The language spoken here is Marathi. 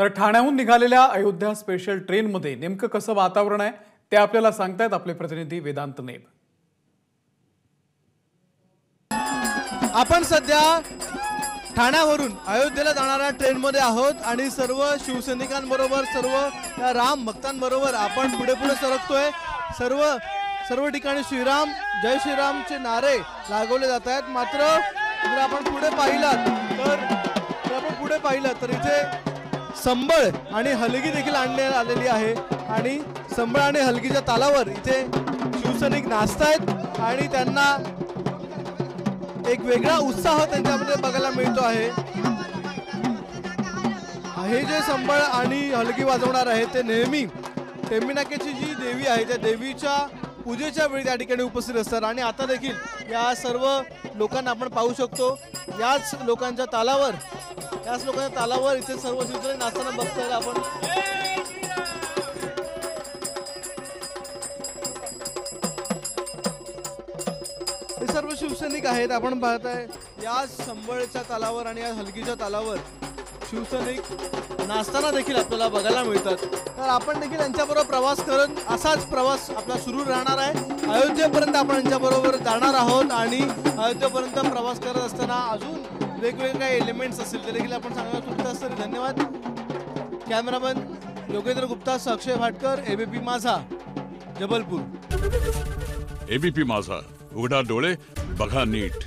तर ठाण्याहून निघालेल्या अयोध्या स्पेशल ट्रेनमध्ये नेमकं कसं वातावरण आहे ते आपल्याला सांगतायत आपले प्रतिनिधी वेदांत नेब. आपण सध्या ठाण्यावरून अयोध्येला जाणाऱ्या ट्रेनमध्ये आहोत आणि सर्व शिवसैनिकांबरोबर सर्व राम भक्तांबरोबर आपण पुढे पुढे सरकतोय. सर्व सर्व ठिकाणी श्रीराम जय श्रीरामचे नारे लागवले जात आहेत. मात्र जर आपण पुढे पाहिलात तर आपण पुढे पाहिलं तर इथे संबळ आणि हलगी देखील आणण्यात आलेली आहे. आणि संबळ आणि हलगीच्या तालावर इथे शिवसैनिक नाचतायत आणि त्यांना एक वेगळा उत्साह त्यांच्यामध्ये बघायला मिळतो आहे. हे जे संबळ आणि हलगी वाजवणार आहे ते नेहमी टेमिनाकेची जी देवी आहे त्या देवीच्या पूजेच्या वेळी त्या ठिकाणी उपस्थित असतात. आणि आता देखील या सर्व लोकांना आपण पाहू शकतो याच लोकांच्या तालावर याच लोकांच्या तालावर इथे सर्व शिवसेने नाचताना बघताय आपण. हे सर्व शिवसैनिक आहेत आपण पाहताय या संबळच्या तालावर आणि या हलगीच्या तालावर शिवसैनिक नाचताना देखील आपल्याला बघायला मिळतात. तर आपण देखील यांच्याबरोबर प्रवास करत असाच प्रवास आपला सुरू राहणार आहे. अयोध्येपर्यंत आपण यांच्याबरोबर जाणार आहोत आणि अयोध्येपर्यंत प्रवास करत असताना अजून वेगवेगळे काही एलिमेंट्स असतील ते देखील आपण सांगायला तुमचा तरी धन्यवाद. Cameraman Yogendra Gupta Akshay Bhatkar ABP Majha Jabalpur. ABP माझा. उघडा डोळे बघा नीट.